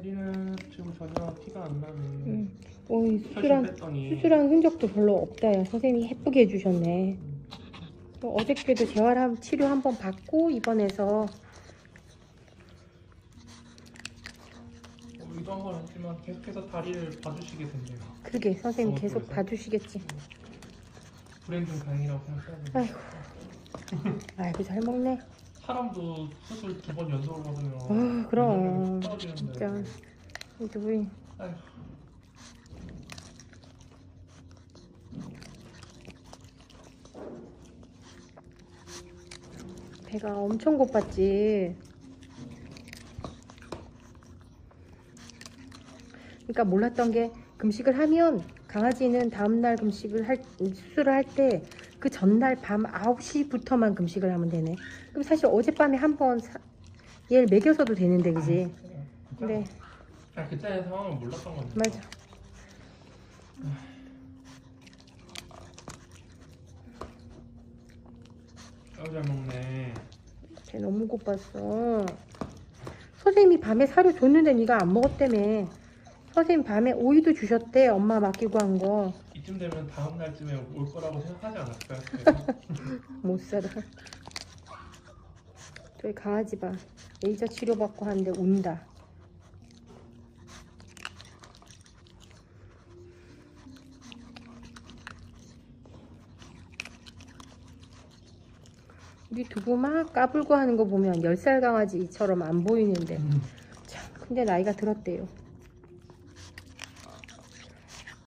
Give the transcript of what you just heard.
다리는 지금 전혀 티가 안 나네. 응. 어, 이 살좀 수술한 뺐더니 수술한 흔적도 별로 없다. 야. 선생님이 예쁘게 해주셨네. 또 어저께도 재활 치료 한 번 받고 입원해서 어, 이도 한번 했지만 계속해서 다리를 봐주시게 된대요. 그러게 선생님 어, 계속 그래서? 봐주시겠지. 중 다행이라고 생각해야 돼. 아이고. 아이고 잘 먹네. 사람도 수술 두 번 연속으로 받으면 아, 그럼. 진짜. 우리 아휴. 배가 엄청 고팠지. 그러니까 몰랐던 게 금식을 하면 강아지는 다음날 금식을 할 수술을 할 때 그 전날 밤 9시부터만 금식을 하면 되네. 그럼 사실 어젯밤에 한번 얘를 먹여서도 되는데 그지? 근데 아 그때 상황을 몰랐던 건데. 맞아. 아우 잘 먹네. 배 너무 고팠어. 선생님이 밤에 사료 줬는데 네가 안 먹었다며. 선생님 밤에 오이도 주셨대. 엄마 맡기고 한 거. 이쯤 되면 다음 날쯤에 올 거라고 생각하지 않았을까요? 못 살아. 저희 강아지 봐. 레이저 치료 받고 하는데 운다. 우리 두부 막 까불고 하는 거 보면 10살 강아지처럼 안 보이는데 음. 참 근데 나이가 들었대요